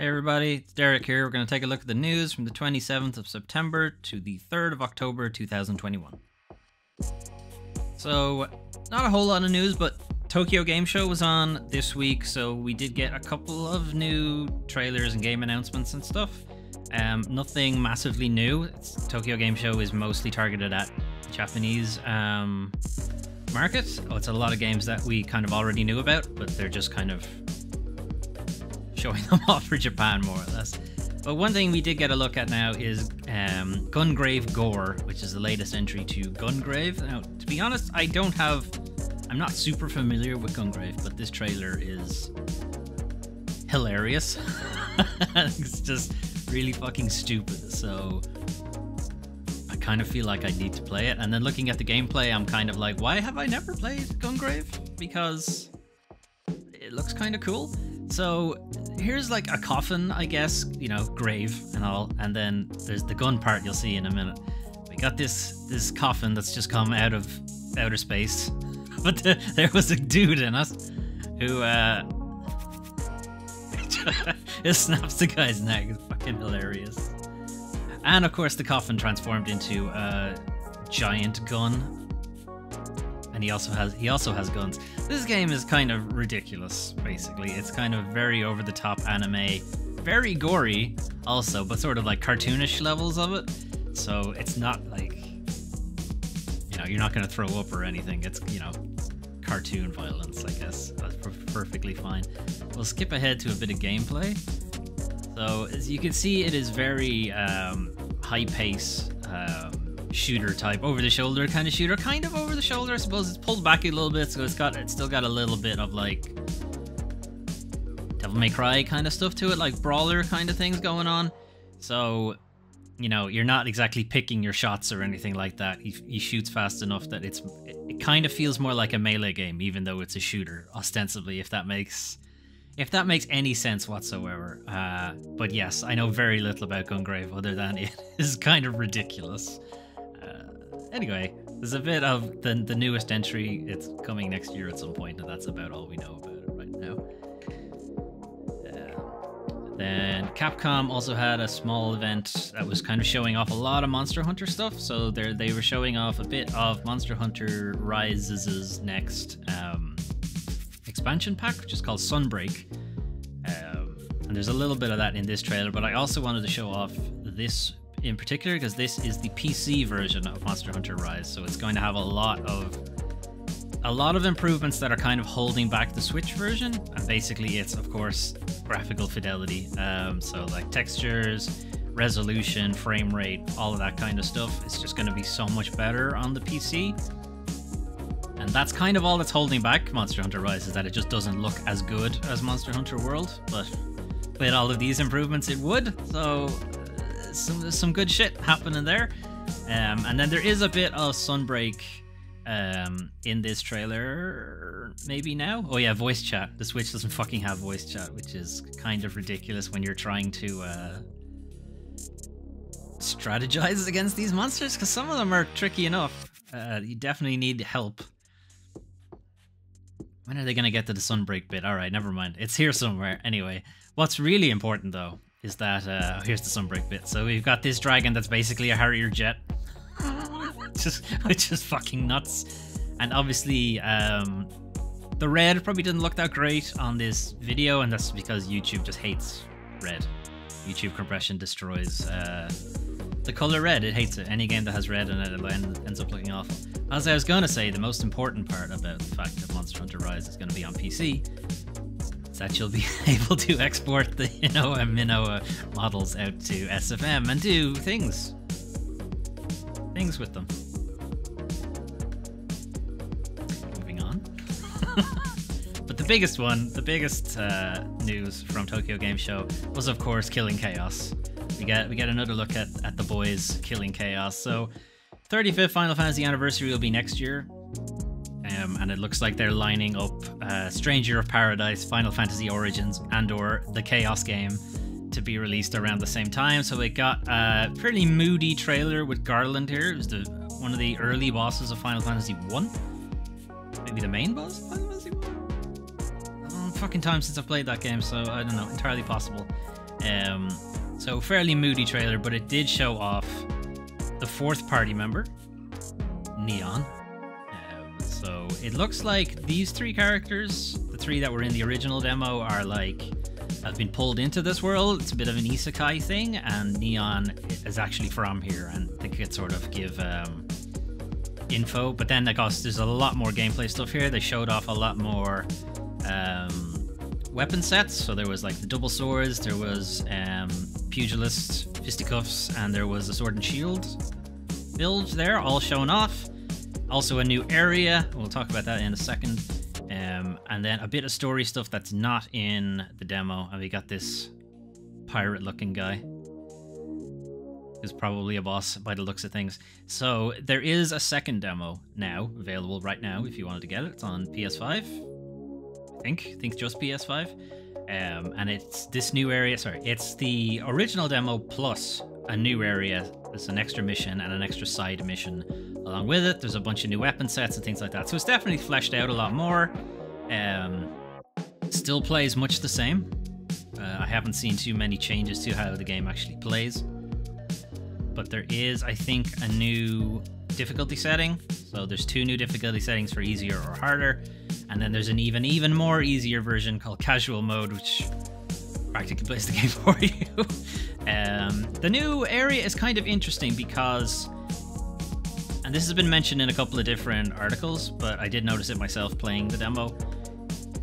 Hey everybody, it's Derek here. We're going to take a look at the news from the 27th of September to the 3rd of October 2021. So, not a whole lot of news, but Tokyo Game Show was on this week, so we did get a couple of new trailers and game announcements and stuff. Um, nothing massively new. It's, Tokyo Game Show is mostly targeted at Japanese um, market. Oh, it's a lot of games that we kind of already knew about, but they're just kind of showing them off for Japan more or less. But one thing we did get a look at now is um, Gungrave Gore, which is the latest entry to Gungrave. Now, to be honest, I don't have. I'm not super familiar with Gungrave, but this trailer is hilarious. it's just really fucking stupid. So I kind of feel like I need to play it. And then looking at the gameplay, I'm kind of like, why have I never played Gungrave? Because it looks kind of cool. So here's like a coffin, I guess, you know, grave and all, and then there's the gun part you'll see in a minute. We got this this coffin that's just come out of outer space, but the, there was a dude in it who uh just snaps the guy's neck. It's fucking hilarious. And of course, the coffin transformed into a giant gun and he also has he also has guns. This game is kind of ridiculous, basically. It's kind of very over the top anime, very gory also, but sort of like cartoonish levels of it. So it's not like you know, you're not to throw up or anything. It's, you know, cartoon violence, I guess. That's perfectly fine. We'll skip ahead to a bit of gameplay. So, as you can see, it is very um, high pace. Um, shooter type, over the shoulder kind of shooter, kind of over the shoulder. I suppose it's pulled back a little bit, so it's got it's still got a little bit of like Devil May Cry kind of stuff to it, like brawler kind of things going on. So you know you're not exactly picking your shots or anything like that. He, he shoots fast enough that it's it, kind of feels more like a melee game, even though it's a shooter ostensibly. If that makes if that makes any sense whatsoever. Uh, but yes, I know very little about Gungrave other than it is kind of ridiculous. Anyway, there's a bit of the, the newest entry. It's coming next year at some point, and that's about all we know about it right now. Then Capcom also had a small event that was kind of showing off a lot of Monster Hunter stuff. So they they were showing off a bit of Monster Hunter Rises' next um, expansion pack, which is called Sunbreak. Um, and there's a little bit of that in this trailer, but I also wanted to show off this in particular because this is the PC version of Monster Hunter Rise, so it's going to have a lot of a lot of improvements that are kind of holding back the Switch version, and basically it's of course graphical fidelity, um, so like textures, resolution, frame rate, all of that kind of stuff. It's just going to be so much better on the PC. And that's kind of all that's holding back Monster Hunter Rise is that it just doesn't look as good as Monster Hunter World, but with all of these improvements it would. So some some good shit happening there. Um, and then there is a bit of Sunbreak um, in this trailer. Maybe now. Oh yeah, voice chat. The Switch doesn't fucking have voice chat, which is kind of ridiculous when you're trying to uh, strategize against these monsters. Because some of them are tricky enough. Uh, you definitely need help. When are they gonna get to the Sunbreak bit? All right, never mind. It's here somewhere. Anyway, what's really important though is that uh, here's the sunbreak bit. So we've got this dragon that's basically a Harrier jet, just which is fucking nuts. And obviously, um, the red probably didn't look that great on this video, and that's because YouTube just hates red. YouTube compression destroys uh, the color red. It hates it. Any game that has red in it, it ends up looking awful. As I was going to say, the most important part about the fact that Monster Hunter Rise is going to be on PC that you'll be able to export the Hinoa and Minoa models out to SFM and do things. Things with them. Moving on. but the biggest one, the biggest uh, news from Tokyo Game Show was of course Killing Chaos. We get we get another look at, at the boys killing chaos. So 35th Final Fantasy anniversary will be next year. Um, and it looks like they're lining up uh, Stranger of Paradise, Final Fantasy Origins, and/or the Chaos game to be released around the same time. So we got a fairly moody trailer with Garland here. It was the one of the early bosses of Final Fantasy One, maybe the main boss Final Fantasy One. Fucking time since I've played that game, so I don't know. Entirely possible. Um, so fairly moody trailer, but it did show off the fourth party member, Neon. It looks like these three characters, the three that were in the original demo, are like have been pulled into this world. It's a bit of an isekai thing, and Neon is actually from here, and they could sort of give um, info. But then, of course, there's a lot more gameplay stuff here. They showed off a lot more um, weapon sets. So there was like the double swords, there was um, pugilist fisticuffs, and there was a sword and shield build there, all shown off. Also, a new area. We'll talk about that in a second. Um, and then a bit of story stuff that's not in the demo. And we got this pirate looking guy. Who's probably a boss by the looks of things. So there is a second demo now, available right now if you wanted to get it. It's on PS5. I think. I think just PS5. Um, and it's this new area. Sorry, it's the original demo plus a new area. There's an extra mission and an extra side mission along with it. There's a bunch of new weapon sets and things like that. So it's definitely fleshed out a lot more. Um, still plays much the same. Uh, I haven't seen too many changes to how the game actually plays. But there is, I think, a new difficulty setting. So there's two new difficulty settings for easier or harder. And then there's an even, even more easier version called casual mode, which practically plays the game for you. Um, the new area is kind of interesting because and this has been mentioned in a couple of different articles, but I did notice it myself playing the demo.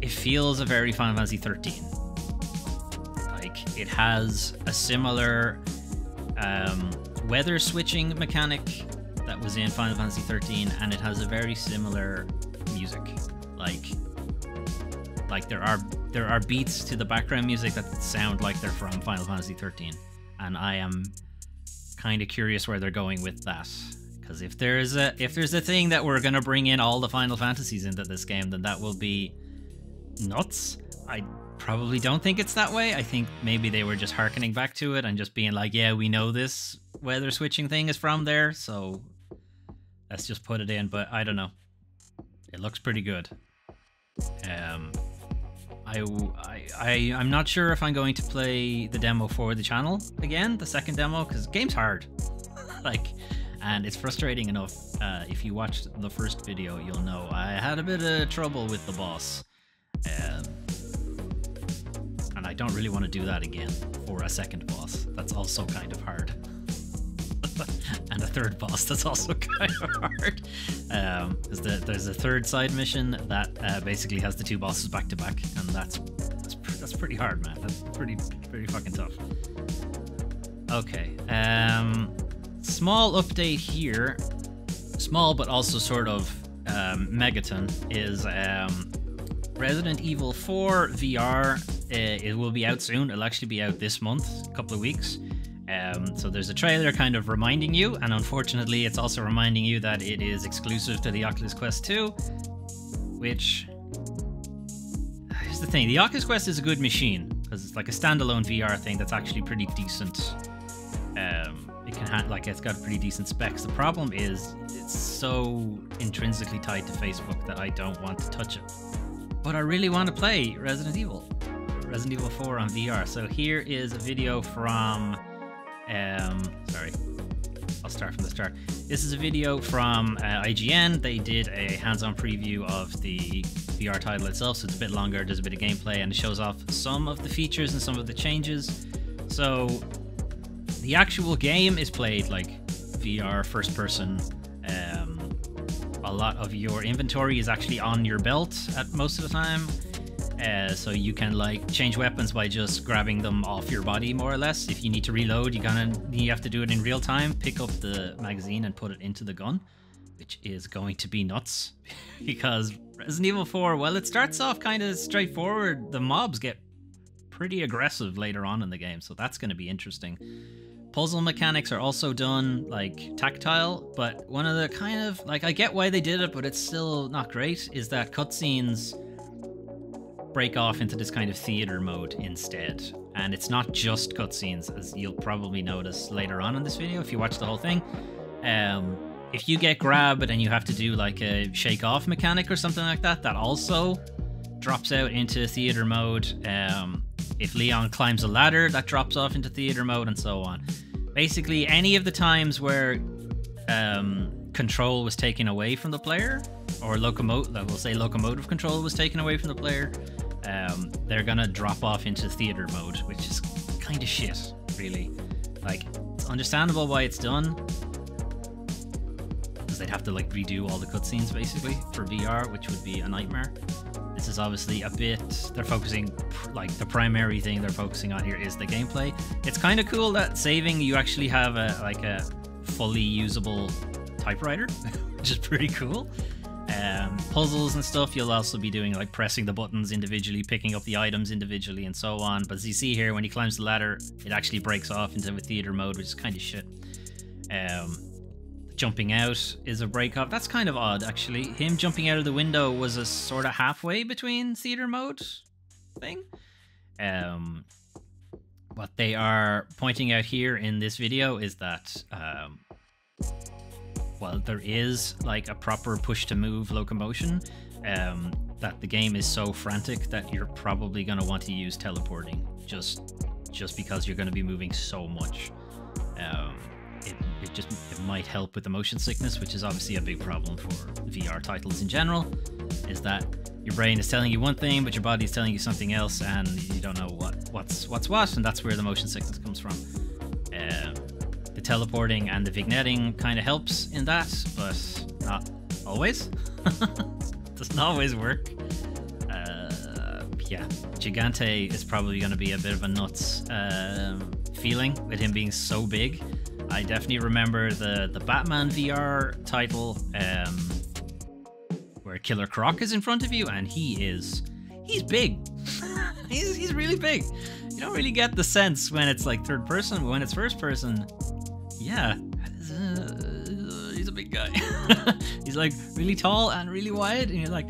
It feels a very Final Fantasy 13. Like, it has a similar um, weather switching mechanic that was in Final Fantasy 13, and it has a very similar music. Like, like there are there are beats to the background music that sound like they're from Final Fantasy 13, and I am kind of curious where they're going with that. Because if there's a if there's a thing that we're gonna bring in all the Final Fantasies into this game, then that will be nuts. I probably don't think it's that way. I think maybe they were just harkening back to it and just being like, yeah, we know this weather switching thing is from there, so let's just put it in. But I don't know. It looks pretty good. Um, I, I, I, I'm not sure if I'm going to play the demo for the channel again, the second demo, because game's hard. like, and it's frustrating enough. Uh, if you watched the first video, you'll know I had a bit of trouble with the boss. Um, and I don't really want to do that again for a second boss. That's also kind of hard. and a third boss that's also kind of hard. Um, the, there's a third side mission that uh, basically has the two bosses back to back, and that's that's, that's pretty hard, man. That's pretty pretty fucking tough. Okay. Um, small update here, small but also sort of um, megaton, is um, Resident Evil 4 VR. Uh, it will be out soon. It'll actually be out this month, a couple of weeks. Um, so there's a trailer kind of reminding you, and unfortunately, it's also reminding you that it is exclusive to the Oculus Quest 2, which. Here's the thing the Oculus Quest is a good machine, because it's like a standalone VR thing that's actually pretty decent. Um, it can like it's got pretty decent specs. The problem is it's so intrinsically tied to Facebook that I don't want to touch it. But I really want to play Resident Evil, Resident Evil 4 on VR. So here is a video from, um, sorry, I'll start from the start. This is a video from uh, IGN. They did a hands-on preview of the VR title itself, so it's a bit longer. There's a bit of gameplay, and it shows off some of the features and some of the changes. So the actual game is played like VR first person. Um, a lot of your inventory is actually on your belt at most of the time. Uh, so you can like change weapons by just grabbing them off your body more or less. If you need to reload, you gonna you have to do it in real time. Pick up the magazine and put it into the gun, which is going to be nuts because Resident Evil 4. Well, it starts off kind of straightforward. The mobs get pretty aggressive later on in the game, so that's going to be interesting. Puzzle mechanics are also done like tactile, but one of the kind of like I get why they did it, but it's still not great. Is that cutscenes break off into this kind of theater mode instead, and it's not just cutscenes, as you'll probably notice later on in this video if you watch the whole thing. Um, if you get grabbed and you have to do like a shake off mechanic or something like that, that also drops out into theater mode. Um, if Leon climbs a ladder, that drops off into theater mode, and so on. Basically, any of the times where um, control was taken away from the player, or locomotive, we'll say locomotive control was taken away from the player, um, they're gonna drop off into theater mode, which is kind of shit, really. Like, it's understandable why it's done, because they'd have to like redo all the cutscenes basically for VR, which would be a nightmare. This is obviously a bit. They're focusing like the primary thing they're focusing on here is the gameplay. It's kind of cool that saving you actually have a like a fully usable typewriter, which is pretty cool. Um, puzzles and stuff, you'll also be doing like pressing the buttons individually, picking up the items individually, and so on. But as you see here, when he climbs the ladder, it actually breaks off into a theater mode, which is kind of shit. Um, jumping out is a break off. That's kind of odd, actually. Him jumping out of the window was a sort of halfway between theater mode thing. Um, what they are pointing out here in this video is that um, well, there is like a proper push to move locomotion, um, that the game is so frantic that you're probably going to want to use teleporting just just because you're going to be moving so much. Um, it, it just it might help with the motion sickness, which is obviously a big problem for VR titles in general. Is that your brain is telling you one thing, but your body is telling you something else, and you don't know what what's what's what, and that's where the motion sickness comes from. Um, the teleporting and the vignetting kind of helps in that, but not always. Doesn't always work. Uh, yeah, Gigante is probably going to be a bit of a nuts um, feeling with him being so big. I definitely remember the the Batman VR title, um, where Killer Croc is in front of you, and he is he's big. he's he's really big. You don't really get the sense when it's like third person, but when it's first person, yeah, he's a big guy. he's like really tall and really wide, and you're like,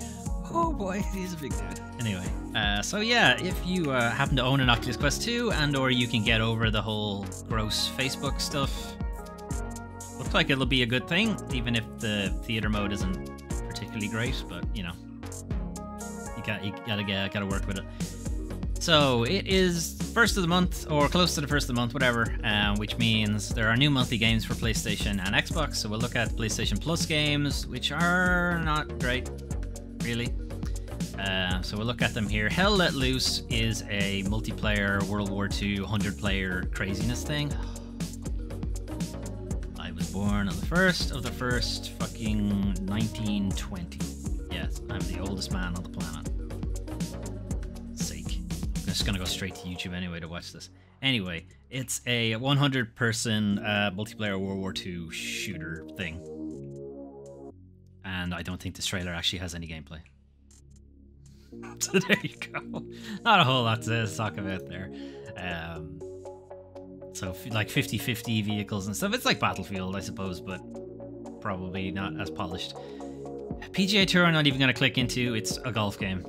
oh boy, he's a big dude. Anyway, uh, so yeah, if you uh, happen to own an Oculus Quest 2 and or you can get over the whole gross Facebook stuff, looks like it'll be a good thing, even if the theater mode isn't particularly great. But you know, you got you gotta get gotta work with it. So it is first of the month, or close to the first of the month, whatever, um, which means there are new monthly games for PlayStation and Xbox. So we'll look at PlayStation Plus games, which are not great, really. Uh, so we'll look at them here. Hell Let Loose is a multiplayer World War II 100 player craziness thing. I was born on the first of the first fucking 1920. Yes, I'm the oldest man on the planet just gonna go straight to YouTube anyway to watch this. Anyway, it's a 100 person uh, multiplayer World War II shooter thing. And I don't think this trailer actually has any gameplay. so there you go. Not a whole lot to talk about there. Um, so like 50-50 vehicles and stuff. It's like Battlefield, I suppose, but probably not as polished. PGA Tour I'm not even going to click into. It's a golf game.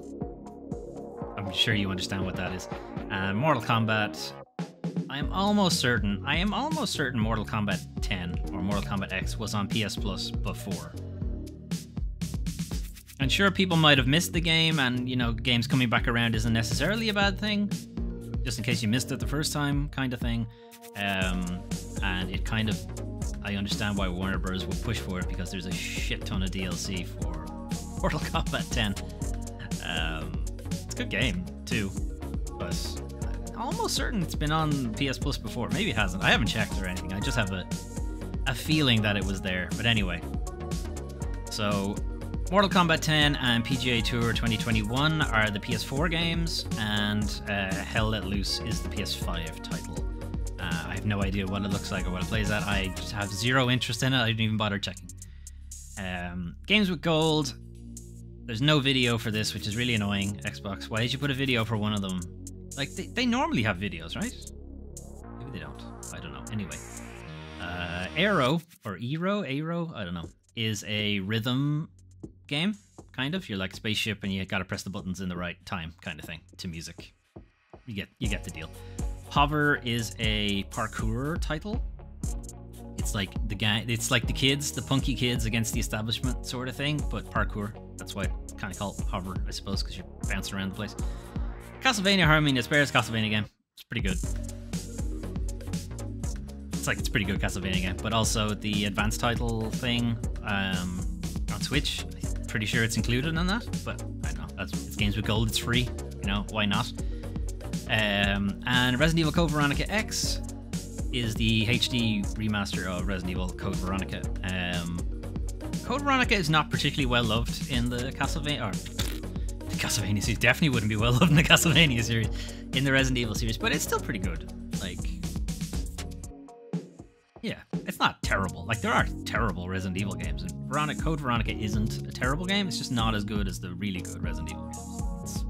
I'm sure you understand what that is. Uh, Mortal Kombat. I am almost certain. I am almost certain Mortal Kombat 10 or Mortal Kombat X was on PS Plus before. And sure, people might have missed the game, and you know, games coming back around isn't necessarily a bad thing. Just in case you missed it the first time, kind of thing. Um, and it kind of, I understand why Warner Bros. would push for it because there's a shit ton of DLC for Mortal Kombat 10. Um, good game too, I'm almost certain it's been on PS Plus before. Maybe it hasn't. I haven't checked or anything. I just have a a feeling that it was there. But anyway, so Mortal Kombat 10 and PGA Tour 2021 are the PS4 games, and uh, Hell Let Loose is the PS5 title. Uh, I have no idea what it looks like or what it plays at. I just have zero interest in it. I didn't even bother checking. Um, games with gold there's no video for this, which is really annoying. Xbox, why did you put a video for one of them? Like, they, they normally have videos, right? Maybe they don't. I don't know. Anyway. Uh, Aero, or Aero, Aero, I don't know, is a rhythm game, kind of. You're like a spaceship and you gotta press the buttons in the right time, kind of thing, to music. You get, you get the deal. Hover is a parkour title. It's like the guy, it's like the kids, the punky kids against the establishment sort of thing, but parkour. That's why I kind of call it hover, I suppose, because you're bouncing around the place. Castlevania Harmony Bears Castlevania game. It's pretty good. It's like it's pretty good Castlevania game, but also the advanced title thing um, on Switch. I'm pretty sure it's included in that, but I don't know. That's it's games with gold. It's free. You know why not? Um, and Resident Evil Code Veronica X is the HD remaster of Resident Evil Code Veronica. Um, Code Veronica is not particularly well loved in the Castlevania, or the Castlevania series. Definitely wouldn't be well loved in the Castlevania series, in the Resident Evil series, but it's still pretty good. Like, yeah, it's not terrible. Like, there are terrible Resident Evil games, and Veronica, Code Veronica isn't a terrible game. It's just not as good as the really good Resident Evil games. It's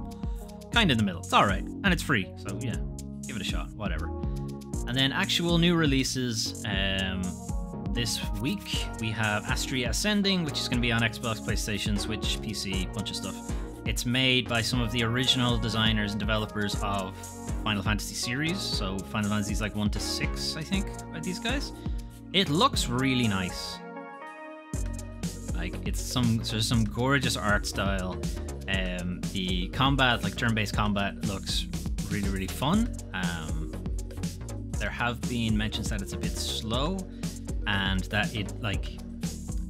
kind of in the middle. It's all right, and it's free, so yeah, give it a shot. Whatever. And then actual new releases. Um, this week we have Astria Ascending, which is going to be on Xbox, PlayStation, Switch, PC, bunch of stuff. It's made by some of the original designers and developers of Final Fantasy series, so Final Fantasy's like 1 to 6, I think, by these guys. It looks really nice. Like it's some there's some gorgeous art style. Um, the combat, like turn-based combat, looks really really fun. Um, there have been mentions that it's a bit slow, and that it like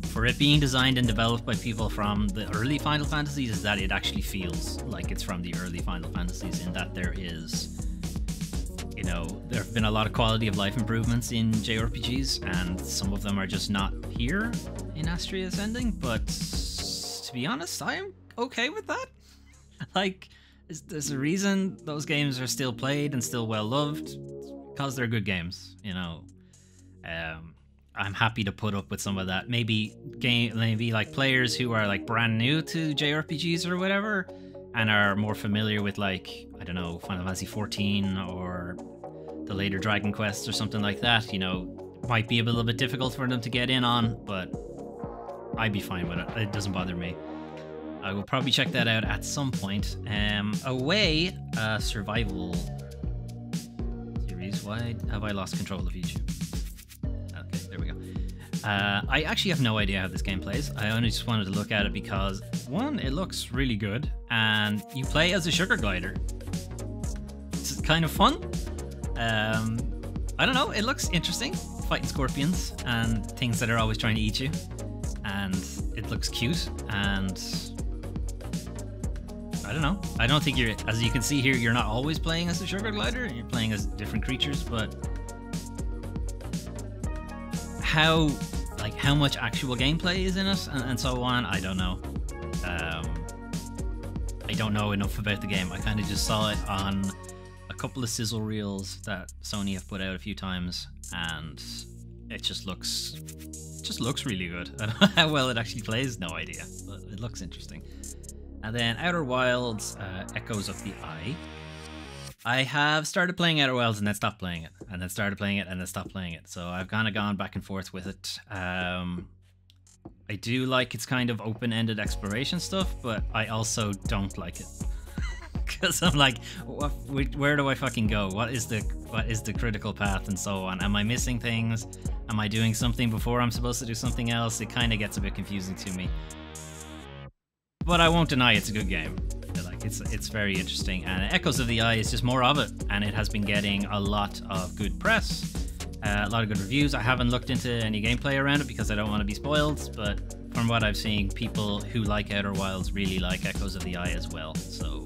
for it being designed and developed by people from the early Final Fantasies is that it actually feels like it's from the early Final Fantasies in that there is you know there have been a lot of quality of life improvements in JRPGs and some of them are just not here in Astria Ascending. but to be honest I am okay with that like is there's a reason those games are still played and still well loved because they're good games you know um I'm happy to put up with some of that. Maybe game, maybe like players who are like brand new to JRPGs or whatever, and are more familiar with like I don't know Final Fantasy 14 or the later Dragon Quest or something like that. You know, might be a little bit difficult for them to get in on, but I'd be fine with it. It doesn't bother me. I will probably check that out at some point. Um, away, uh, survival. Why have I lost control of YouTube? Okay, there we go. Uh, I actually have no idea how this game plays. I only just wanted to look at it because, one, it looks really good, and you play as a sugar glider. It's kind of fun. Um, I don't know, it looks interesting. Fighting scorpions and things that are always trying to eat you. And it looks cute, and don't know. I don't think you're, as you can see here, you're not always playing as a sugar glider. You're playing as different creatures, but how like how much actual gameplay is in it and, and so on, I don't know. Um, I don't know enough about the game. I kind of just saw it on a couple of sizzle reels that Sony have put out a few times, and it just looks just looks really good. Know how well it actually plays, no idea, but it looks interesting. And then Outer Wilds, uh, Echoes of the Eye. I have started playing Outer Wilds and then stopped playing it, and then started playing it and then stopped playing it. So I've kind of gone back and forth with it. Um, I do like its kind of open-ended exploration stuff, but I also don't like it because I'm like, what, where do I fucking go? What is the what is the critical path and so on? Am I missing things? Am I doing something before I'm supposed to do something else? It kind of gets a bit confusing to me. But I won't deny it's a good game. Like it's it's very interesting, and Echoes of the Eye is just more of it, and it has been getting a lot of good press, uh, a lot of good reviews. I haven't looked into any gameplay around it because I don't want to be spoiled, but from what I've seen, people who like Outer Wilds really like Echoes of the Eye as well. So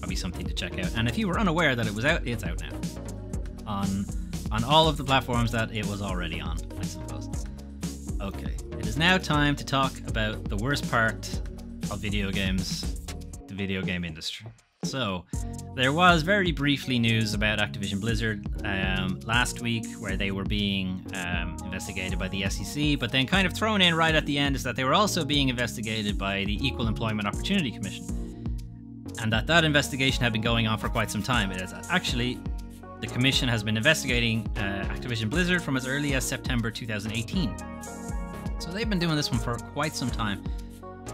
probably something to check out. And if you were unaware that it was out, it's out now on on all of the platforms that it was already on, I suppose. Okay, it is now time to talk about the worst part of video games, the video game industry. So, there was very briefly news about Activision Blizzard um, last week where they were being um, investigated by the SEC, but then kind of thrown in right at the end is that they were also being investigated by the Equal Employment Opportunity Commission. And that that investigation had been going on for quite some time. It is actually, the commission has been investigating uh, Activision Blizzard from as early as September 2018. So they've been doing this one for quite some time.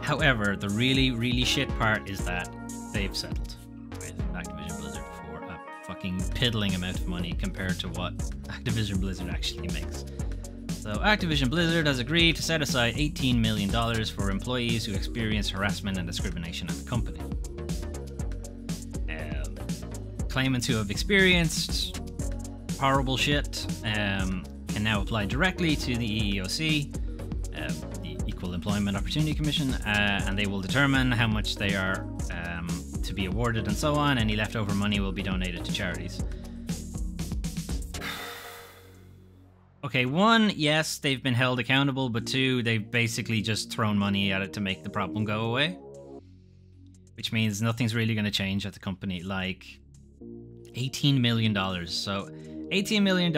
However, the really, really shit part is that they've settled with Activision Blizzard for a fucking piddling amount of money compared to what Activision Blizzard actually makes. So Activision Blizzard has agreed to set aside $18 million for employees who experience harassment and discrimination at the company. Um, claimants who have experienced horrible shit um, can now apply directly to the EEOC, um, the Equal Employment Opportunity Commission, uh, and they will determine how much they are um, to be awarded and so on. Any leftover money will be donated to charities. Okay, one, yes, they've been held accountable, but two, they've basically just thrown money at it to make the problem go away. Which means nothing's really going to change at the company. Like, $18 million. So, $18 million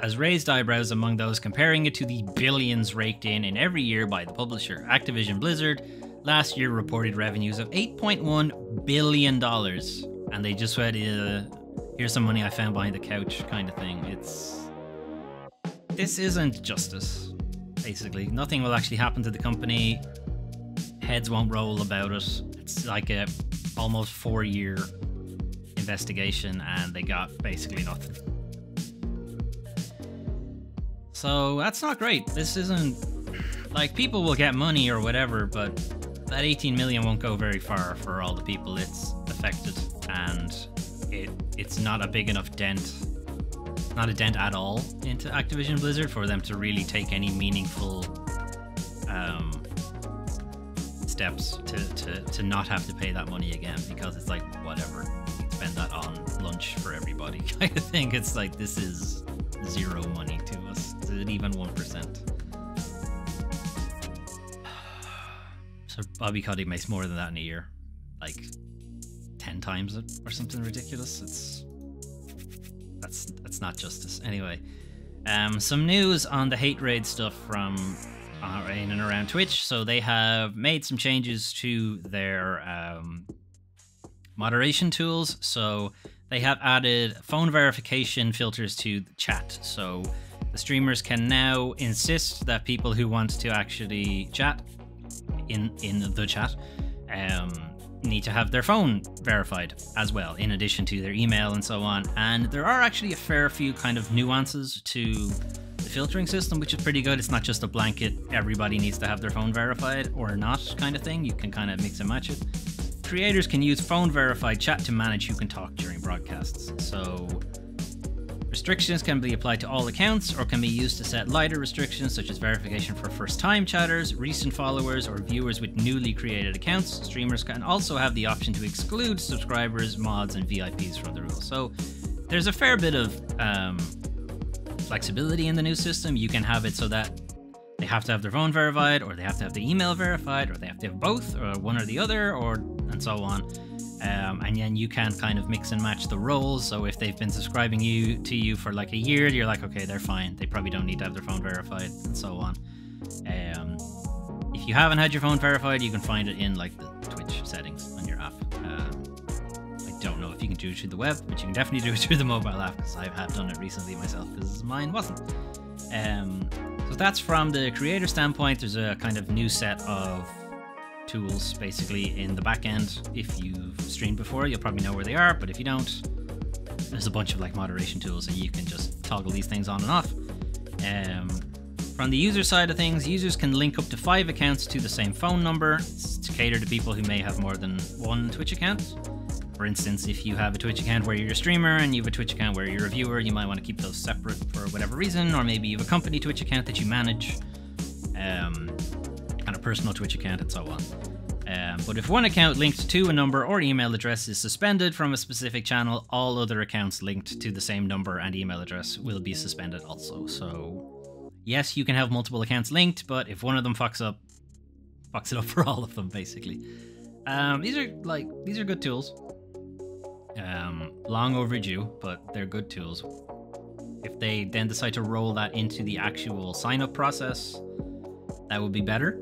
has raised eyebrows among those comparing it to the billions raked in in every year by the publisher. Activision Blizzard last year reported revenues of $8.1 billion. And they just said, uh, here's some money I found behind the couch kind of thing. It's this isn't justice, basically. Nothing will actually happen to the company. Heads won't roll about it. It's like a almost four year investigation and they got basically nothing. So that's not great. This isn't like people will get money or whatever, but that 18 million won't go very far for all the people it's affected and it it's not a big enough dent not a dent at all into Activision Blizzard for them to really take any meaningful um, steps to, to, to not have to pay that money again because it's like whatever spend that on lunch for everybody kind of thing it's like this is zero money to it even 1% so Bobby Kotick makes more than that in a year like 10 times it or something ridiculous it's that's that's not justice. Anyway, um, some news on the hate raid stuff from uh, in and around Twitch. So they have made some changes to their um, moderation tools. So they have added phone verification filters to the chat. So streamers can now insist that people who want to actually chat in in the chat um, need to have their phone verified as well, in addition to their email and so on. And there are actually a fair few kind of nuances to the filtering system, which is pretty good. It's not just a blanket, everybody needs to have their phone verified or not kind of thing. You can kind of mix and match it. Creators can use phone verified chat to manage who can talk during broadcasts. So Restrictions can be applied to all accounts or can be used to set lighter restrictions such as verification for first time chatters, recent followers, or viewers with newly created accounts. Streamers can also have the option to exclude subscribers, mods, and VIPs from the rules. So there's a fair bit of um, flexibility in the new system. You can have it so that they have to have their phone verified, or they have to have the email verified, or they have to have both, or one or the other, or and so on. Um, and then you can kind of mix and match the roles. So if they've been subscribing you to you for like a year, you're like, okay, they're fine. They probably don't need to have their phone verified, and so on. Um, if you haven't had your phone verified, you can find it in like the Twitch settings on your app. Um, I don't know if you can do it through the web, but you can definitely do it through the mobile app because I have done it recently myself because mine wasn't. Um, so that's from the creator standpoint. There's a kind of new set of tools basically in the back end. If you've streamed before, you'll probably know where they are, but if you don't, there's a bunch of like moderation tools and you can just toggle these things on and off. Um, from the user side of things, users can link up to five accounts to the same phone number to cater to people who may have more than one Twitch account. For instance, if you have a Twitch account where you're a streamer and you have a Twitch account where you're a viewer, you might want to keep those separate for whatever reason, or maybe you have a company Twitch account that you manage. Um, personal Twitch account and so on. Um, but if one account linked to a number or email address is suspended from a specific channel, all other accounts linked to the same number and email address will be suspended also. So, yes, you can have multiple accounts linked, but if one of them fucks up, fucks it up for all of them, basically. Um, these are like these are good tools. Um, long overdue, but they're good tools. If they then decide to roll that into the actual sign up process, that would be better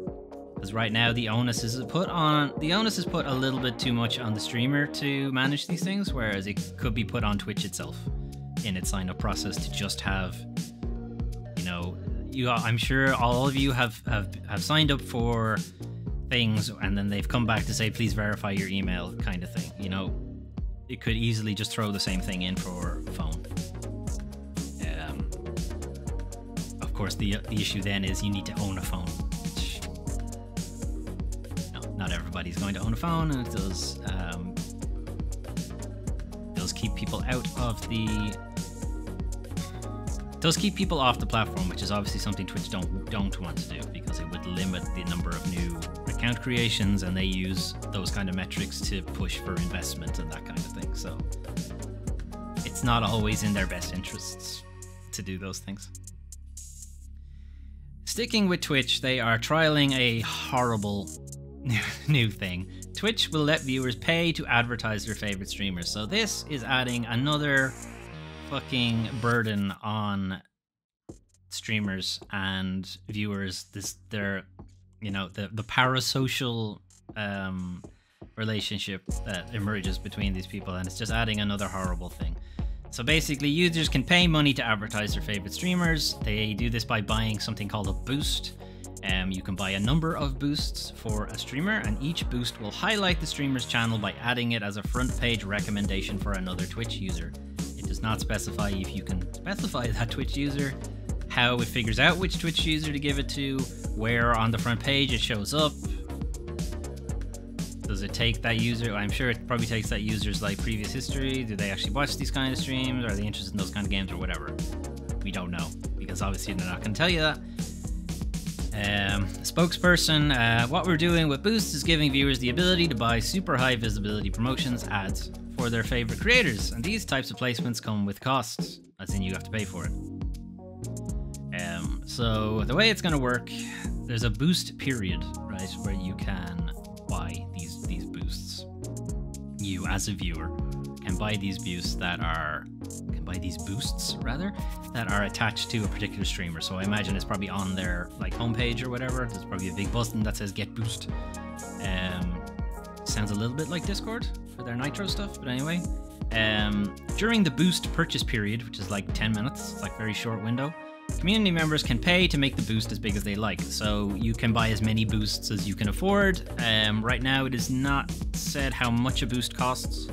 because right now the onus is put on the onus is put a little bit too much on the streamer to manage these things whereas it could be put on twitch itself in its sign up process to just have you know you i'm sure all of you have have have signed up for things and then they've come back to say please verify your email kind of thing you know it could easily just throw the same thing in for phone um, of course, the the issue then is you need to own a phone. Everybody's going to own a phone, and it does um, does keep people out of the does keep people off the platform, which is obviously something Twitch don't don't want to do because it would limit the number of new account creations, and they use those kind of metrics to push for investment and that kind of thing. So it's not always in their best interests to do those things. Sticking with Twitch, they are trialing a horrible new thing. Twitch will let viewers pay to advertise their favorite streamers. So this is adding another fucking burden on streamers and viewers. This their you know the the parasocial um relationship that emerges between these people and it's just adding another horrible thing. So basically, users can pay money to advertise their favorite streamers. They do this by buying something called a boost. Um, you can buy a number of boosts for a streamer, and each boost will highlight the streamer's channel by adding it as a front page recommendation for another Twitch user. It does not specify if you can specify that Twitch user, how it figures out which Twitch user to give it to, where on the front page it shows up, does it take that user? I'm sure it probably takes that user's like previous history. Do they actually watch these kind of streams? Are they interested in those kind of games or whatever? We don't know because obviously they're not going to tell you that. Um, spokesperson, uh, what we're doing with Boost is giving viewers the ability to buy super high visibility promotions ads for their favorite creators, and these types of placements come with costs, as in you have to pay for it. Um, so the way it's going to work, there's a boost period, right, where you can buy these these boosts. you as a viewer can buy these boosts that are buy these boosts rather that are attached to a particular streamer. So I imagine it's probably on their like homepage or whatever. There's probably a big button that says get boost. Um, sounds a little bit like Discord for their Nitro stuff, but anyway. Um, during the boost purchase period, which is like 10 minutes, it's like very short window, Community members can pay to make the boost as big as they like, so you can buy as many boosts as you can afford. Um, right now, it is not said how much a boost costs.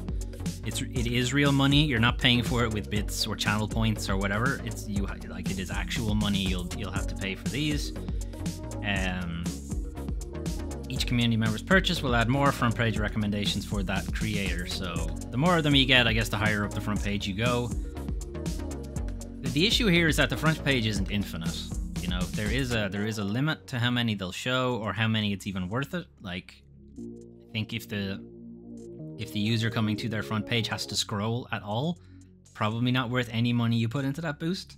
It's it is real money. You're not paying for it with bits or channel points or whatever. It's you like it is actual money. You'll you'll have to pay for these. Um, each community member's purchase will add more front page recommendations for that creator. So the more of them you get, I guess the higher up the front page you go the issue here is that the front page isn't infinite. You know, there is a there is a limit to how many they'll show or how many it's even worth it. Like, I think if the if the user coming to their front page has to scroll at all, probably not worth any money you put into that boost.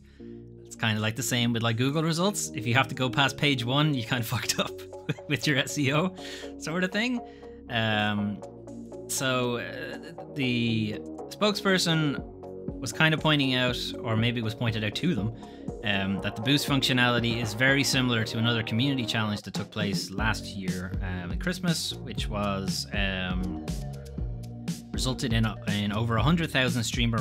It's kind of like the same with like Google results. If you have to go past page one, you kind of fucked up with your SEO, sort of thing. Um, so uh, the spokesperson was kind of pointing out, or maybe it was pointed out to them, um, that the boost functionality is very similar to another community challenge that took place last year um, at Christmas, which was um, resulted in, in over 100,000 streamer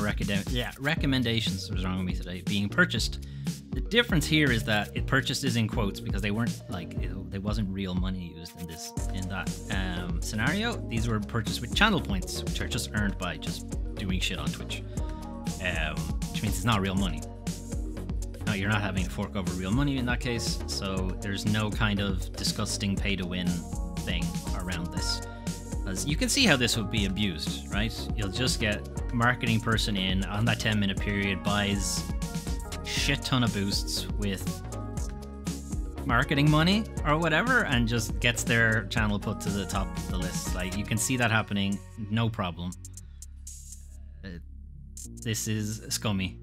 yeah, recommendations, was wrong with me today, being purchased. The difference here is that it purchased is in quotes because they weren't like it, there wasn't real money used in this in that um, scenario. These were purchased with channel points, which are just earned by just doing shit on Twitch um, which means it's not real money. No, you're not having to fork over real money in that case, so there's no kind of disgusting pay to win thing around this. As you can see how this would be abused, right? You'll just get marketing person in on that 10 minute period, buys shit ton of boosts with marketing money or whatever, and just gets their channel put to the top of the list. Like you can see that happening, no problem. Uh, this is scummy.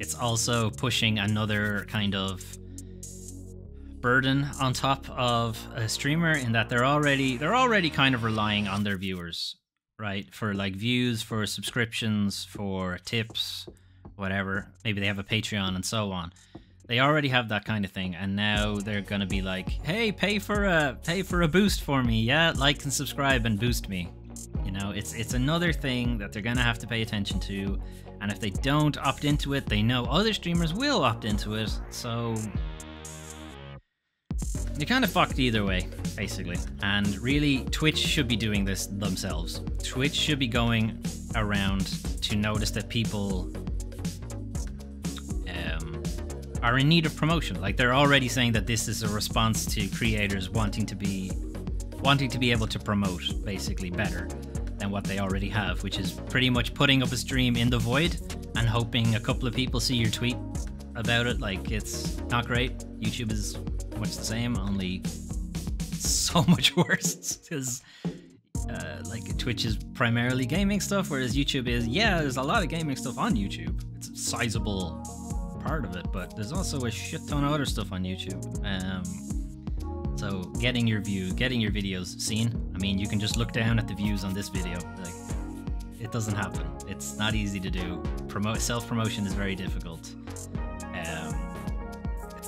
It's also pushing another kind of burden on top of a streamer in that they're already they're already kind of relying on their viewers, right? For like views, for subscriptions, for tips, whatever. Maybe they have a Patreon and so on. They already have that kind of thing, and now they're gonna be like, "Hey, pay for a pay for a boost for me, yeah? Like and subscribe and boost me." You know, it's it's another thing that they're gonna have to pay attention to, and if they don't opt into it, they know other streamers will opt into it. So you're kind of fucked either way, basically. And really, Twitch should be doing this themselves. Twitch should be going around to notice that people um, are in need of promotion. Like they're already saying that this is a response to creators wanting to be wanting to be able to promote basically better than what they already have, which is pretty much putting up a stream in the void and hoping a couple of people see your tweet about it. Like it's not great. YouTube is much the same, only so much worse because uh, like Twitch is primarily gaming stuff, whereas YouTube is yeah, there's a lot of gaming stuff on YouTube. It's a sizable part of it, but there's also a shit ton of other stuff on YouTube. Um, so getting your view, getting your videos seen. I mean, you can just look down at the views on this video. Like, it doesn't happen. It's not easy to do. Promote self promotion is very difficult.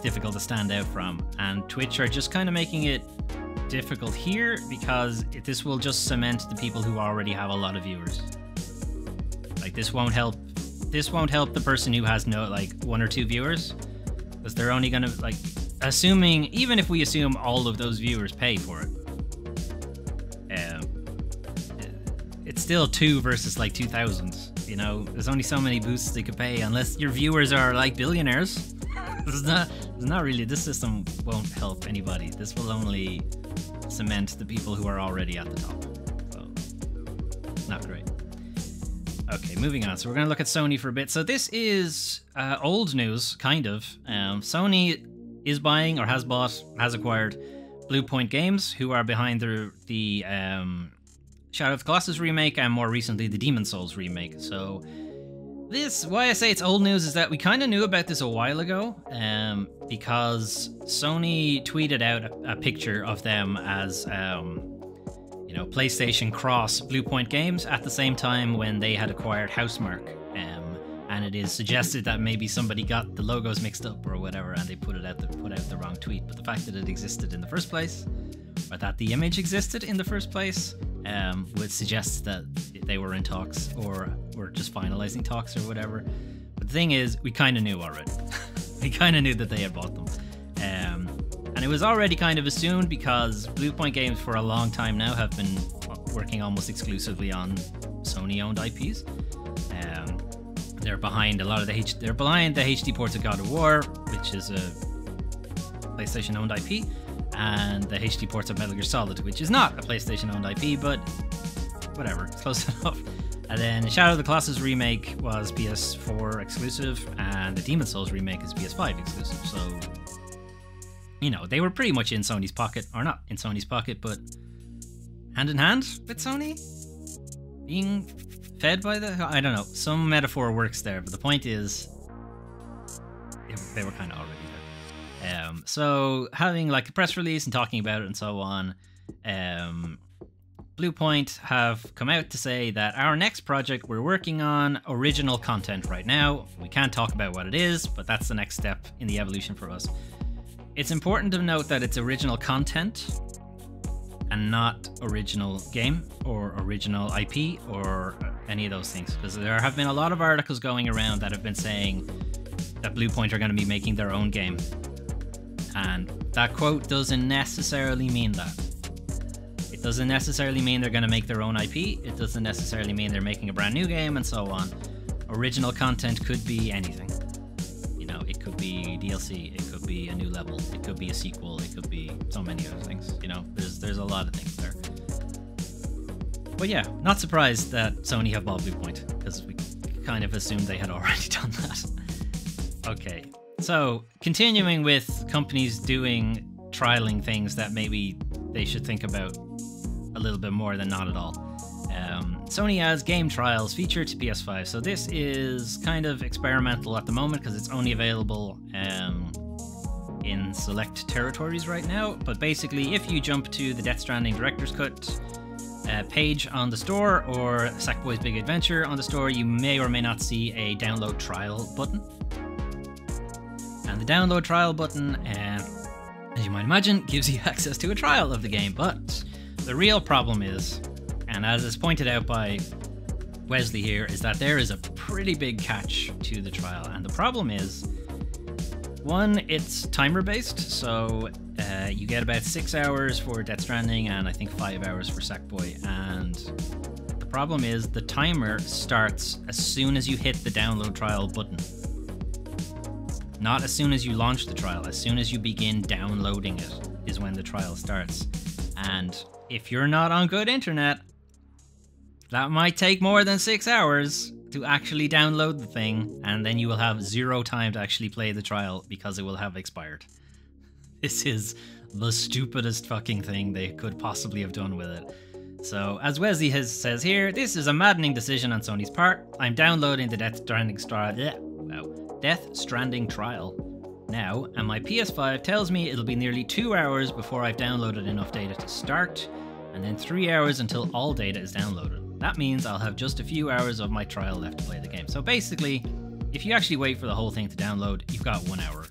Difficult to stand out from, and Twitch are just kind of making it difficult here because this will just cement the people who already have a lot of viewers. Like this won't help. This won't help the person who has no like one or two viewers because they're only gonna like assuming even if we assume all of those viewers pay for it. Um, it's still two versus like two thousand. You know, there's only so many boosts they could pay unless your viewers are like billionaires. not. Not really. This system won't help anybody. This will only cement the people who are already at the top. So, not great. Okay, moving on. So we're going to look at Sony for a bit. So this is uh, old news, kind of. Um, Sony is buying or has bought, has acquired Bluepoint Games, who are behind the the um, Shadow of the Colossus remake and more recently the Demon Souls remake. So this, why I say it's old news is that we kind of knew about this a while ago, um, because Sony tweeted out a, a picture of them as, um, you know, PlayStation Cross Bluepoint Games at the same time when they had acquired Housemarque, um, and it is suggested that maybe somebody got the logos mixed up or whatever, and they put it out the put out the wrong tweet. But the fact that it existed in the first place, or that the image existed in the first place, um, would suggest that they were in talks or were just finalizing talks or whatever. But the thing is, we kind of knew already. we kind of knew that they had bought them. Um, and it was already kind of assumed because Bluepoint Games for a long time now have been working almost exclusively on Sony-owned IPs. Um, they're behind a lot of the they're behind the HD ports of God of War, which is a PlayStation-owned IP and the HD ports of Metal Gear Solid, which is not a PlayStation owned IP, but whatever, close enough. And then Shadow of the Colossus remake was PS4 exclusive, and the Demon Souls remake is PS5 exclusive. So, you know, they were pretty much in Sony's pocket, or not in Sony's pocket, but hand in hand with Sony, being fed by the. I don't know. Some metaphor works there, but the point is, they were kind of already um, so having like a press release and talking about it and so on, um, Bluepoint have come out to say that our next project we're working on original content right now. We can't talk about what it is, but that's the next step in the evolution for us. It's important to note that it's original content and not original game or original IP or any of those things because there have been a lot of articles going around that have been saying that Bluepoint are going to be making their own game and that quote doesn't necessarily mean that. It doesn't necessarily mean they're going to make their own IP. It doesn't necessarily mean they're making a brand new game and so on. Original content could be anything. You know, it could be DLC, it could be a new level, it could be a sequel, it could be so many other things. You know, there's there's a lot of things there. But yeah, not surprised that Sony have bought Bluepoint because we kind of assumed they had already done that. okay, so, continuing with companies doing trialing things that maybe they should think about a little bit more than not at all. Um, Sony has game trials feature to PS5. So, this is kind of experimental at the moment because it's only available um, in select territories right now. But basically, if you jump to the Death Stranding Director's Cut uh, page on the store or Sackboy's Big Adventure on the store, you may or may not see a download trial button and the download trial button, uh, as you might imagine, gives you access to a trial of the game. But the real problem is, and as is pointed out by Wesley here, is that there is a pretty big catch to the trial. And the problem is, one, it's timer based, so uh, you get about six hours for Death Stranding and I think five hours for Sackboy. And the problem is, the timer starts as soon as you hit the download trial button. Not as soon as you launch the trial, as soon as you begin downloading it is when the trial starts. And if you're not on good internet, that might take more than six hours to actually download the thing, and then you will have zero time to actually play the trial because it will have expired. This is the stupidest fucking thing they could possibly have done with it. So, as Wesley has, says here, this is a maddening decision on Sony's part. I'm downloading the Death Stranding trial. Wow. Death Stranding trial now, and my PS5 tells me it'll be nearly two hours before I've downloaded enough data to start, and then three hours until all data is downloaded. That means I'll have just a few hours of my trial left to play the game. So basically, if you actually wait for the whole thing to download, you've got one hour,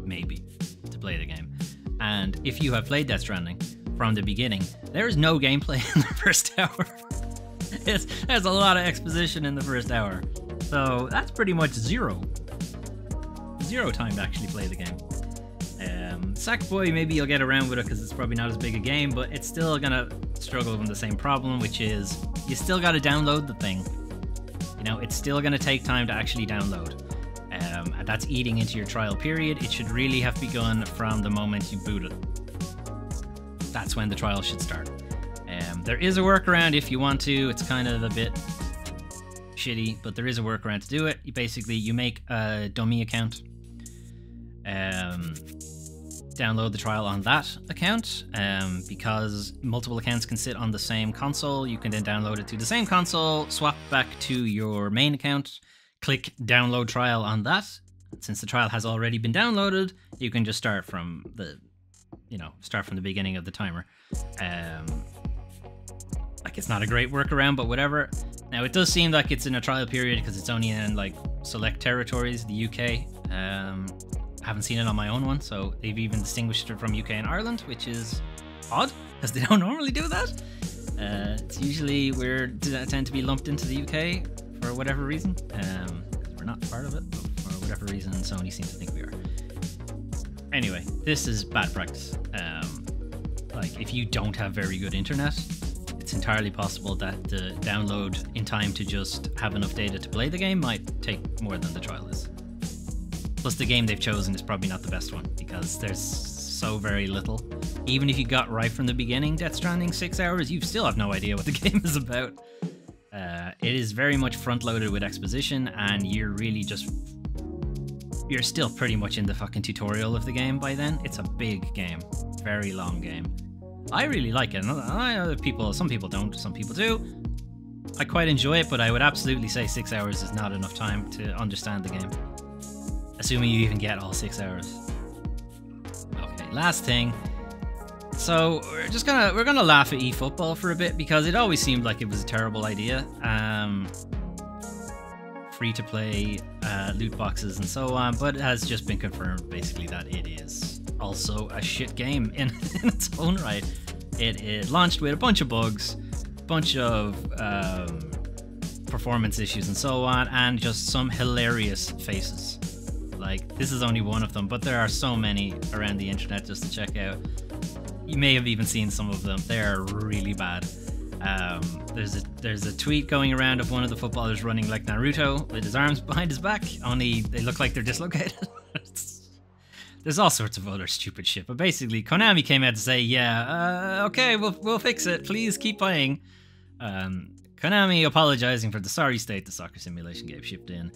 maybe, to play the game. And if you have played Death Stranding from the beginning, there is no gameplay in the first hour. there's a lot of exposition in the first hour. So that's pretty much zero. Zero time to actually play the game. Um, Sackboy, maybe you'll get around with it because it's probably not as big a game, but it's still gonna struggle with the same problem, which is you still gotta download the thing. You know, it's still gonna take time to actually download. Um, and that's eating into your trial period. It should really have begun from the moment you boot it. That's when the trial should start. Um, there is a workaround if you want to. It's kind of a bit shitty, but there is a workaround to do it. You basically you make a dummy account. Um, download the trial on that account um, because multiple accounts can sit on the same console. You can then download it to the same console, swap back to your main account, click download trial on that. Since the trial has already been downloaded, you can just start from the, you know, start from the beginning of the timer. Um, like it's not a great workaround, but whatever. Now it does seem like it's in a trial period because it's only in like select territories, the UK. Um, haven't seen it on my own one, so they've even distinguished it from UK and Ireland, which is odd because they don't normally do that. Uh, it's usually we're tend to be lumped into the UK for whatever reason. Um, we're not part of it, but for whatever reason, Sony seems to think we are. Anyway, this is bad practice. Um, like if you don't have very good internet, entirely possible that the download in time to just have enough data to play the game might take more than the trial is. Plus, the game they've chosen is probably not the best one because there's so very little. Even if you got right from the beginning, Death Stranding six hours, you still have no idea what the game is about. Uh, it is very much front loaded with exposition, and you're really just. You're still pretty much in the fucking tutorial of the game by then. It's a big game, very long game. I really like it. I people, some people don't, some people do. I quite enjoy it, but I would absolutely say six hours is not enough time to understand the game. Assuming you even get all six hours. Okay, last thing. So we're just gonna we're gonna laugh at eFootball for a bit because it always seemed like it was a terrible idea. Um, free to play uh, loot boxes and so on, but it has just been confirmed basically that it is also a shit game in, in its own right. It, it launched with a bunch of bugs, bunch of um, performance issues and so on, and just some hilarious faces. Like, this is only one of them, but there are so many around the internet just to check out. You may have even seen some of them. They're really bad. Um, there's a there's a tweet going around of one of the footballers running like Naruto with his arms behind his back, only they look like they're dislocated. there's all sorts of other stupid shit, but basically Konami came out to say, yeah, uh, okay, we'll we'll fix it. Please keep playing. Um, Konami apologizing for the sorry state the soccer simulation game shipped in.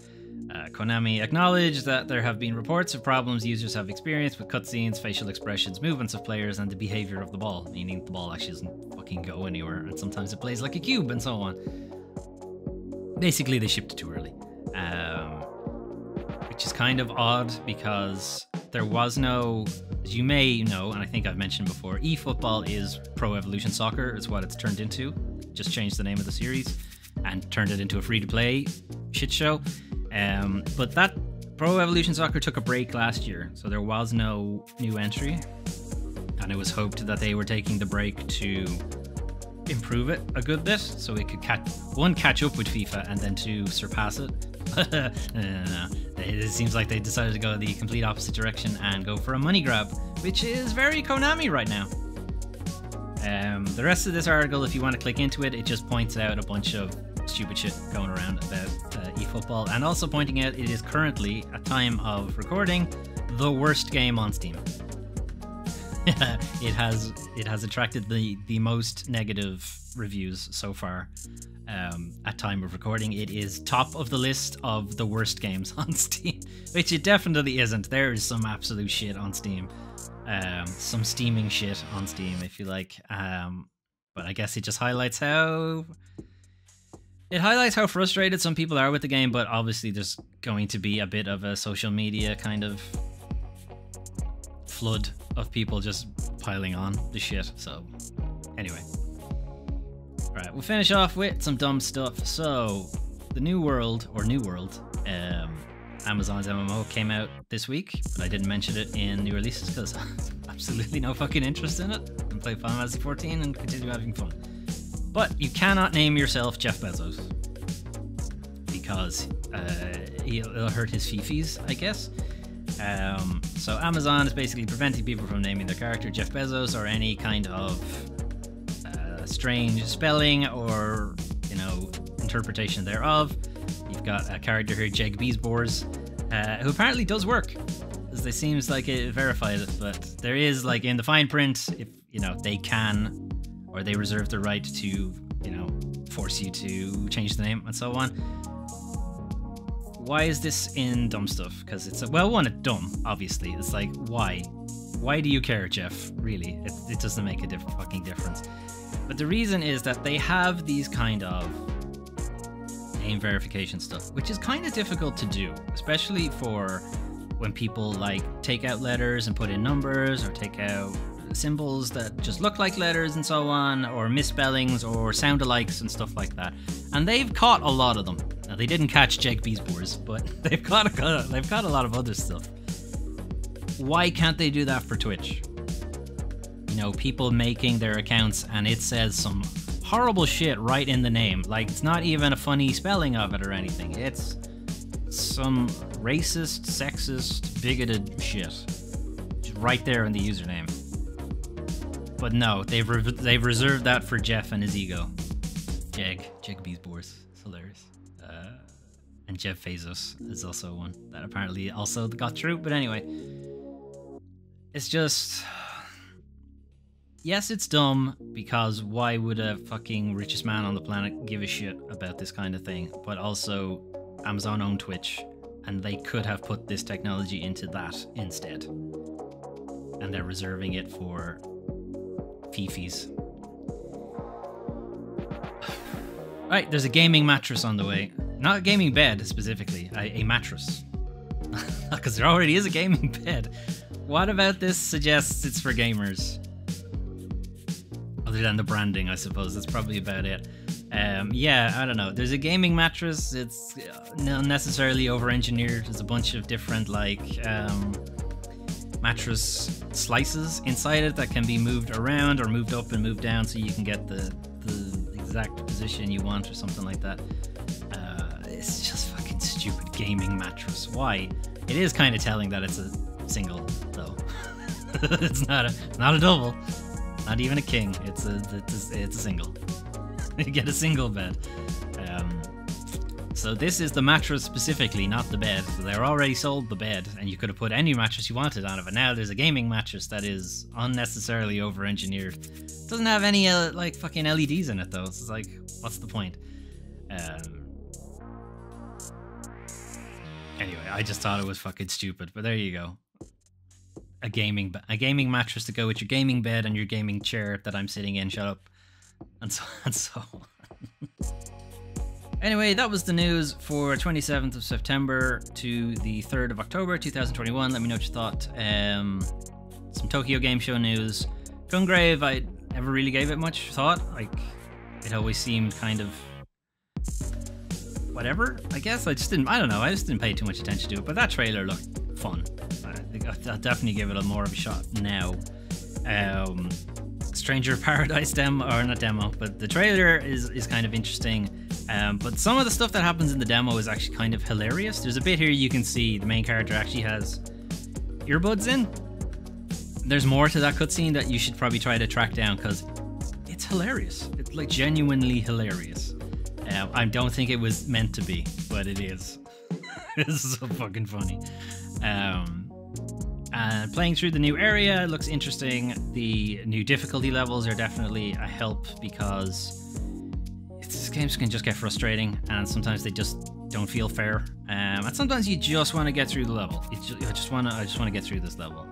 Uh, Konami acknowledged that there have been reports of problems users have experienced with cutscenes, facial expressions, movements of players, and the behavior of the ball, meaning the ball actually doesn't fucking go anywhere, and sometimes it plays like a cube, and so on. Basically, they shipped it too early. Um, which is kind of odd because there was no, as you may know, and I think I've mentioned before, eFootball is Pro Evolution Soccer, is what it's turned into. Just changed the name of the series and turned it into a free to play shit show. Um, but that Pro Evolution Soccer took a break last year, so there was no new entry. And it was hoped that they were taking the break to improve it a good bit so it could catch one catch up with FIFA and then two surpass it. no, no, no. It seems like they decided to go the complete opposite direction and go for a money grab, which is very Konami right now. Um, the rest of this article, if you want to click into it, it just points out a bunch of stupid shit going around about uh, eFootball, and also pointing out it is currently, at time of recording, the worst game on Steam. it has it has attracted the the most negative reviews so far. Um, at time of recording, it is top of the list of the worst games on Steam, which it definitely isn't. There is some absolute shit on Steam, um, some steaming shit on Steam, if you like. Um, but I guess it just highlights how it highlights how frustrated some people are with the game. But obviously, there's going to be a bit of a social media kind of flood of people just piling on the shit. So, anyway. Right, we'll finish off with some dumb stuff. So, the New World, or New World, um, Amazon's MMO came out this week, but I didn't mention it in new releases because absolutely no fucking interest in it. And play Final Fantasy 14 and continue having fun. But you cannot name yourself Jeff Bezos because uh, it'll hurt his fifis, I guess. Um, so Amazon is basically preventing people from naming their character Jeff Bezos or any kind of uh, strange spelling or you know interpretation thereof. You've got a character here, Jeg Beesbors, uh, who apparently does work. As it seems like it verifies it, but there is like in the fine print, if you know they can or they reserve the right to you know force you to change the name and so on why is this in dumb stuff? Because it's a, well, one, it's dumb. Obviously, it's like why, why do you care, Jeff? Really, it, it doesn't make a diff- fucking difference. But the reason is that they have these kind of name verification stuff, which is kind of difficult to do, especially for when people like take out letters and put in numbers or take out symbols that just look like letters and so on, or misspellings or sound alikes and stuff like that. And they've caught a lot of them. Now they didn't catch Jeg Beesbors, but they've got a, they've got a lot of other stuff. Why can't they do that for Twitch? You know, people making their accounts and it says some horrible shit right in the name. Like it's not even a funny spelling of it or anything. It's some racist, sexist, bigoted shit. Right there in the username. But no, they've re they've reserved that for Jeff and his ego. Jeg, Jeg Beesbors. It's hilarious. And Jeff Bezos is also one that apparently also got through. But anyway, it's just. Yes, it's dumb because why would a fucking richest man on the planet give a shit about this kind of thing? But also, Amazon owned Twitch, and they could have put this technology into that instead. And they're reserving it for Fifis. Right, there's a gaming mattress on the way. Not a gaming bed specifically, a, a mattress. Because there already is a gaming bed. What about this suggests it's for gamers? Other than the branding, I suppose. That's probably about it. Um, yeah, I don't know. There's a gaming mattress. It's not necessarily over-engineered. There's a bunch of different like um, mattress slices inside it that can be moved around or moved up and moved down, so you can get the the exact position you want or something like that it's just fucking stupid gaming mattress. Why? It is kind of telling that it's a single, though. it's not a not a double, not even a king. It's a it's a, it's a single. you get a single bed. Um, so this is the mattress specifically, not the bed. They're already sold the bed, and you could have put any mattress you wanted on it. But now there's a gaming mattress that is unnecessarily over-engineered. Doesn't have any uh, like fucking LEDs in it though. So it's like, what's the point? Um, Anyway, I just thought it was fucking stupid, but there you go. A gaming a gaming mattress to go with your gaming bed and your gaming chair that I'm sitting in. Shut up. And so and so. anyway, that was the news for 27th of September to the 3rd of October 2021. Let me know what you thought. Um, some Tokyo Game Show news. Gungrave, I never really gave it much thought. Like, it always seemed kind of whatever. I guess I just didn't. I don't know. I just didn't pay too much attention to it. But that trailer looked fun. I think I'll, definitely give it a more of a shot now. Um, Stranger Paradise demo or not demo, but the trailer is is kind of interesting. Um, but some of the stuff that happens in the demo is actually kind of hilarious. There's a bit here you can see the main character actually has earbuds in. There's more to that cutscene that you should probably try to track down because it's hilarious. It's like genuinely hilarious. Um, I don't think it was meant to be, but it is. this is so fucking funny. Um, and playing through the new area looks interesting. The new difficulty levels are definitely a help because these games can just get frustrating, and sometimes they just don't feel fair. Um, and sometimes you just want to get through the level. I just want to. I just want to get through this level.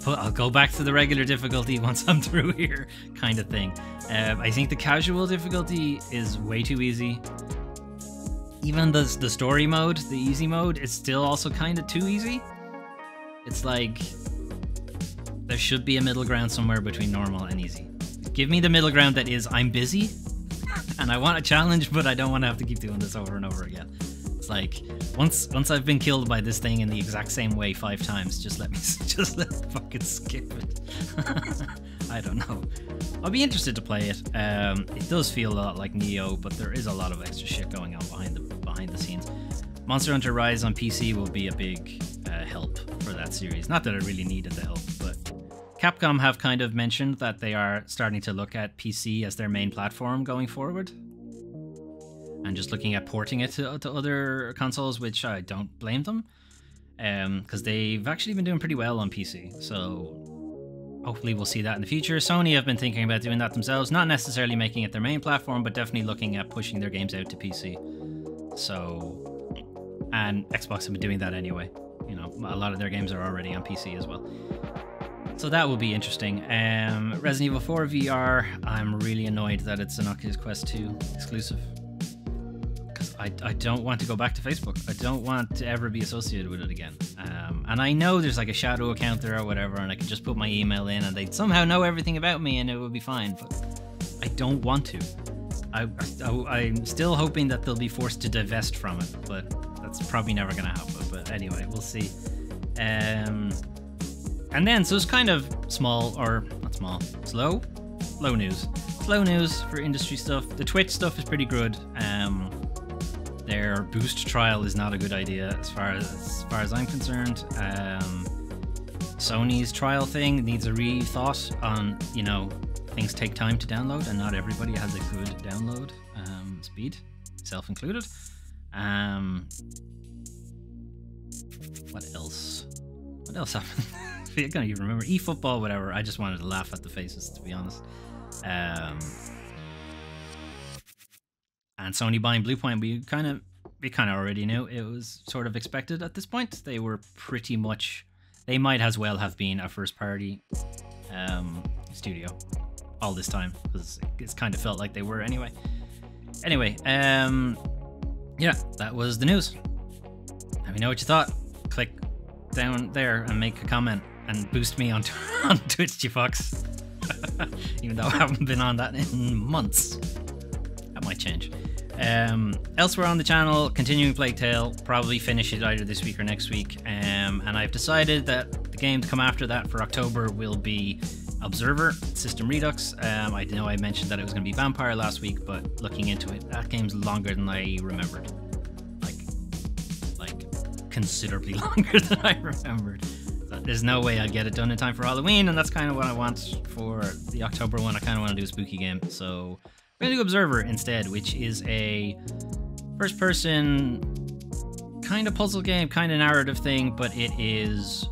I'll put. I'll go back to the regular difficulty once I'm through here, kind of thing. Um, I think the casual difficulty is way too easy. Even the the story mode, the easy mode, is still also kind of too easy. It's like there should be a middle ground somewhere between normal and easy. Give me the middle ground that is I'm busy and I want a challenge, but I don't want to have to keep doing this over and over again. Like once once I've been killed by this thing in the exact same way five times, just let me just let fucking skip it. I don't know. I'll be interested to play it. Um, it does feel a lot like Nioh, but there is a lot of extra shit going on behind the behind the scenes. Monster Hunter Rise on PC will be a big uh, help for that series. Not that I really needed the help, but Capcom have kind of mentioned that they are starting to look at PC as their main platform going forward. And just looking at porting it to, to other consoles, which I don't blame them. Because um, they've actually been doing pretty well on PC. So hopefully we'll see that in the future. Sony have been thinking about doing that themselves. Not necessarily making it their main platform, but definitely looking at pushing their games out to PC. So... And Xbox have been doing that anyway. You know, a lot of their games are already on PC as well. So that will be interesting. Um, Resident Evil 4 VR, I'm really annoyed that it's an Oculus Quest 2 exclusive. I, I don't want to go back to Facebook. I don't want to ever be associated with it again. Um, and I know there's like a shadow account there or whatever, and I can just put my email in and they'd somehow know everything about me and it would be fine. But I don't want to. I, I, I'm still hoping that they'll be forced to divest from it, but that's probably never going to happen. But anyway, we'll see. Um, and then, so it's kind of small, or not small, slow? Slow news. Slow news for industry stuff. The Twitch stuff is pretty good. Um, their boost trial is not a good idea as far as, as far as I'm concerned. Um, Sony's trial thing needs a rethought on, you know, things take time to download and not everybody has a good download um, speed, self included. Um, what else? What else happened? I can't even remember. eFootball, whatever. I just wanted to laugh at the faces, to be honest. Um, and Sony buying Bluepoint, we kind of we kind of already knew it was sort of expected at this point. They were pretty much, they might as well have been a first party um, studio all this time because it's kind of felt like they were anyway. Anyway, um, yeah, that was the news. Let me know what you thought. Click down there and make a comment and boost me on, on Twitch, Fox. Even though I haven't been on that in months. That might change. Um, elsewhere on the channel, continuing Plague Tale, probably finish it either this week or next week. Um, and I've decided that the game to come after that for October will be Observer, System Redux. Um, I know I mentioned that it was going to be Vampire last week, but looking into it, that game's longer than I remembered. Like, like considerably longer than I remembered there's no way I'd get it done in time for Halloween, and that's kind of what I want for the October one. I kind of want to do a spooky game, so we're gonna do Observer instead, which is a first-person kind of puzzle game, kind of narrative thing, but it is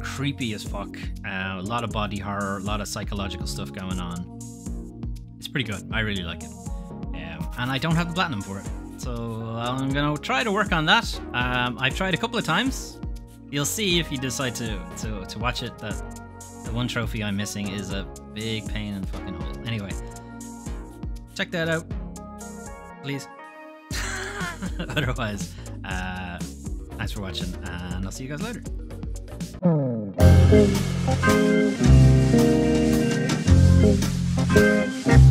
creepy as fuck. Uh, a lot of body horror, a lot of psychological stuff going on. It's pretty good. I really like it, um, and I don't have the platinum for it. So I'm gonna try to work on that. Um, I've tried a couple of times you'll see if you decide to, to, to watch it that the one trophy I'm missing is a big pain in the fucking hole. Anyway, check that out, please. Otherwise, uh, thanks for watching, and I'll see you guys later. Hmm.